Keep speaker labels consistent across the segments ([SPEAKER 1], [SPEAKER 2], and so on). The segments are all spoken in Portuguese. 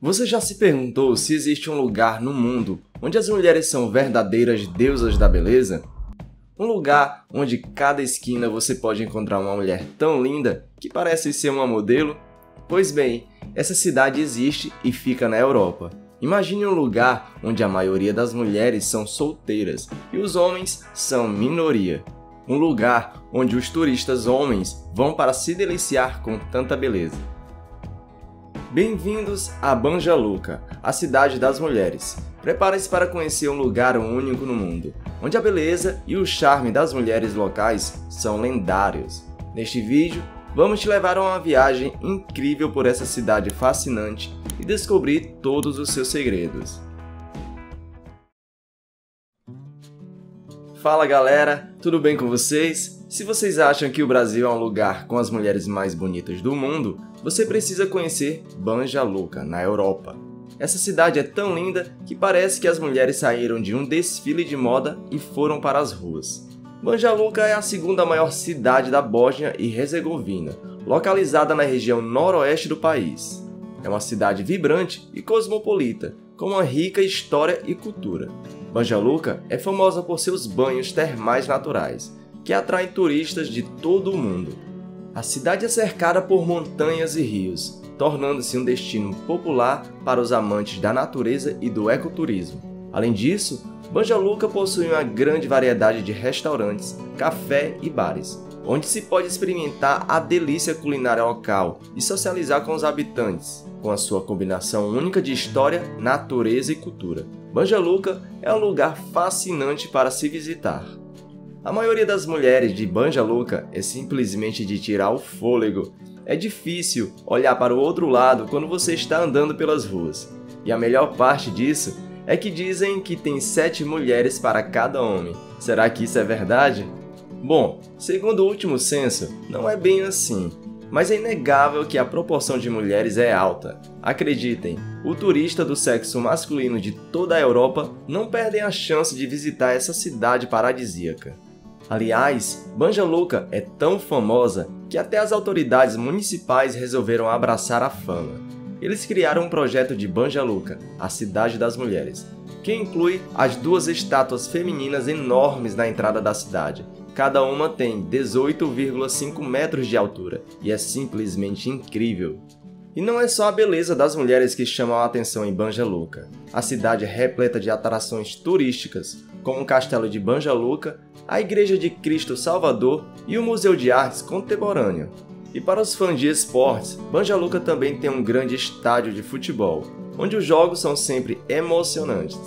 [SPEAKER 1] Você já se perguntou se existe um lugar no mundo onde as mulheres são verdadeiras deusas da beleza? Um lugar onde cada esquina você pode encontrar uma mulher tão linda que parece ser uma modelo? Pois bem, essa cidade existe e fica na Europa. Imagine um lugar onde a maioria das mulheres são solteiras e os homens são minoria. Um lugar onde os turistas homens vão para se deliciar com tanta beleza. Bem-vindos a Banja Luka, a cidade das mulheres. Prepare-se para conhecer um lugar único no mundo, onde a beleza e o charme das mulheres locais são lendários. Neste vídeo, vamos te levar a uma viagem incrível por essa cidade fascinante e descobrir todos os seus segredos. Fala galera, tudo bem com vocês? Se vocês acham que o Brasil é um lugar com as mulheres mais bonitas do mundo, você precisa conhecer Banja Luka, na Europa. Essa cidade é tão linda que parece que as mulheres saíram de um desfile de moda e foram para as ruas. Banja Luka é a segunda maior cidade da Bósnia e Herzegovina, localizada na região noroeste do país. É uma cidade vibrante e cosmopolita, com uma rica história e cultura. Banja Luka é famosa por seus banhos termais naturais, que atraem turistas de todo o mundo. A cidade é cercada por montanhas e rios, tornando-se um destino popular para os amantes da natureza e do ecoturismo. Além disso, Banja Luka possui uma grande variedade de restaurantes, café e bares, onde se pode experimentar a delícia culinária local e socializar com os habitantes, com a sua combinação única de história, natureza e cultura. Banja Luka é um lugar fascinante para se visitar. A maioria das mulheres de Banja Luka é simplesmente de tirar o fôlego. É difícil olhar para o outro lado quando você está andando pelas ruas. E a melhor parte disso é que dizem que tem sete mulheres para cada homem. Será que isso é verdade? Bom, segundo o último censo, não é bem assim. Mas é inegável que a proporção de mulheres é alta. Acreditem, o turista do sexo masculino de toda a Europa não perdem a chance de visitar essa cidade paradisíaca. Aliás, Banja Luka é tão famosa que até as autoridades municipais resolveram abraçar a fama. Eles criaram um projeto de Banja Luka, a Cidade das Mulheres, que inclui as duas estátuas femininas enormes na entrada da cidade. Cada uma tem 18,5 metros de altura e é simplesmente incrível. E não é só a beleza das mulheres que chamam a atenção em Banja Luka. A cidade é repleta de atrações turísticas, como o Castelo de Banja Luka a Igreja de Cristo Salvador e o Museu de Artes Contemporâneo. E para os fãs de esportes, Banja Luka também tem um grande estádio de futebol, onde os jogos são sempre emocionantes.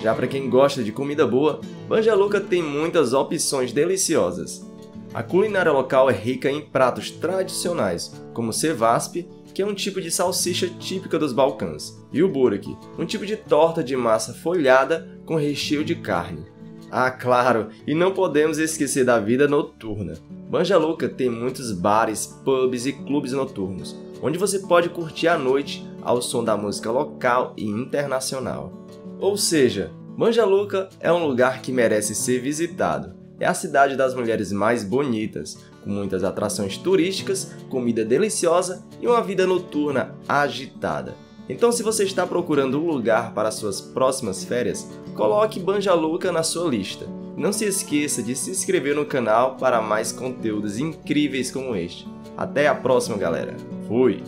[SPEAKER 1] Já para quem gosta de comida boa, Banja Luka tem muitas opções deliciosas. A culinária local é rica em pratos tradicionais, como o cevasp, que é um tipo de salsicha típica dos Balcãs, e o burek, um tipo de torta de massa folhada com recheio de carne. Ah, claro, e não podemos esquecer da vida noturna. Banja Luka tem muitos bares, pubs e clubes noturnos, onde você pode curtir a noite ao som da música local e internacional. Ou seja, Banja Luka é um lugar que merece ser visitado. É a cidade das mulheres mais bonitas, com muitas atrações turísticas, comida deliciosa e uma vida noturna agitada. Então, se você está procurando um lugar para suas próximas férias, coloque Banja Luka na sua lista. Não se esqueça de se inscrever no canal para mais conteúdos incríveis como este. Até a próxima, galera. Fui!